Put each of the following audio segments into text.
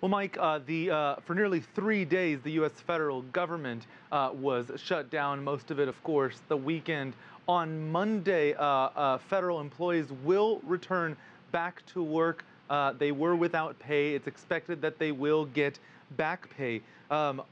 Well, Mike, uh, the, uh, for nearly three days, the U.S. federal government uh, was shut down, most of it, of course, the weekend. On Monday, uh, uh, federal employees will return back to work. Uh, they were without pay. It's expected that they will get back pay. Um,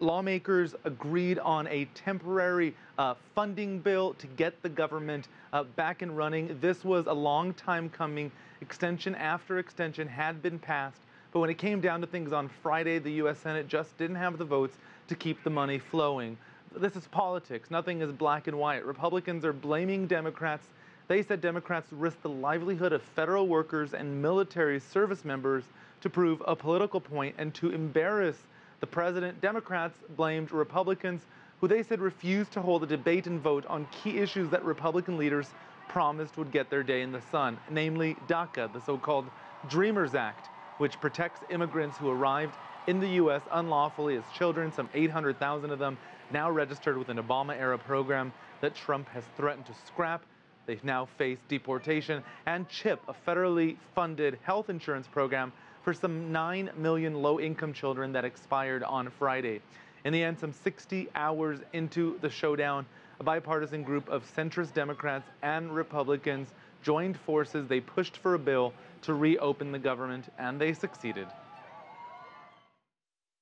lawmakers agreed on a temporary uh, funding bill to get the government uh, back and running. This was a long time coming. Extension after extension had been passed. But when it came down to things on Friday, the U.S. Senate just didn't have the votes to keep the money flowing. This is politics. Nothing is black and white. Republicans are blaming Democrats. They said Democrats risked the livelihood of federal workers and military service members to prove a political point and to embarrass the president. Democrats blamed Republicans, who they said refused to hold a debate and vote on key issues that Republican leaders promised would get their day in the sun, namely DACA, the so called Dreamers Act which protects immigrants who arrived in the U.S. unlawfully as children, some 800,000 of them now registered with an Obama era program that Trump has threatened to scrap. They now face deportation and CHIP, a federally funded health insurance program for some 9 million low income children that expired on Friday. In the end, some 60 hours into the showdown, a bipartisan group of centrist Democrats and Republicans joined forces. They pushed for a bill to reopen the government, and they succeeded.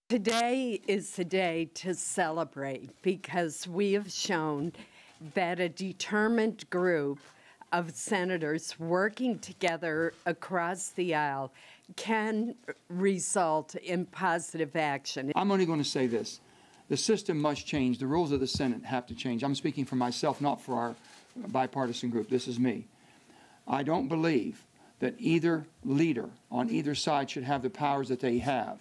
Today is the day to celebrate because we have shown that a determined group of senators working together across the aisle can result in positive action. I'm only going to say this. The system must change. The rules of the Senate have to change. I'm speaking for myself, not for our bipartisan group. This is me. I don't believe that either leader on either side should have the powers that they have.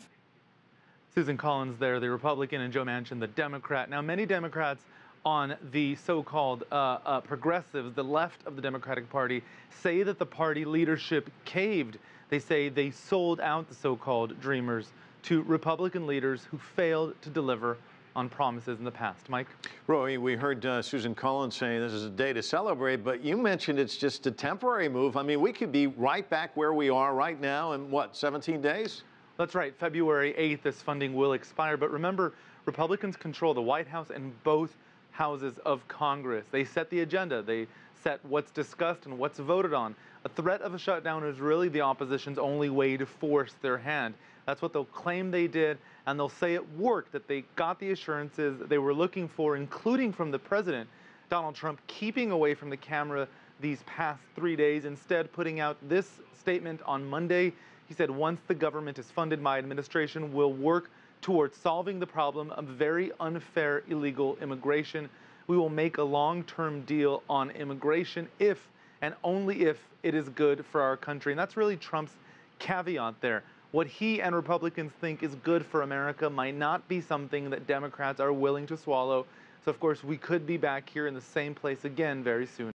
Susan Collins there, the Republican, and Joe Manchin, the Democrat. Now, many Democrats on the so-called uh, uh, progressives, the left of the Democratic Party, say that the party leadership caved. They say they sold out the so-called dreamers to Republican leaders who failed to deliver on promises in the past. Mike? Roee, we heard uh, Susan Collins saying this is a day to celebrate, but you mentioned it's just a temporary move. I mean, we could be right back where we are right now in what, 17 days? That's right. February 8th, this funding will expire. But remember, Republicans control the White House and both houses of Congress. They set the agenda. They set what's discussed and what's voted on. A threat of a shutdown is really the opposition's only way to force their hand. That's what they'll claim they did, and they'll say it worked, that they got the assurances they were looking for, including from the president, Donald Trump, keeping away from the camera these past three days, instead putting out this statement on Monday. He said, once the government is funded, my administration will work towards solving the problem of very unfair illegal immigration. We will make a long-term deal on immigration if and only if it is good for our country. And that's really Trump's caveat there what he and Republicans think is good for America might not be something that Democrats are willing to swallow. So, of course, we could be back here in the same place again very soon.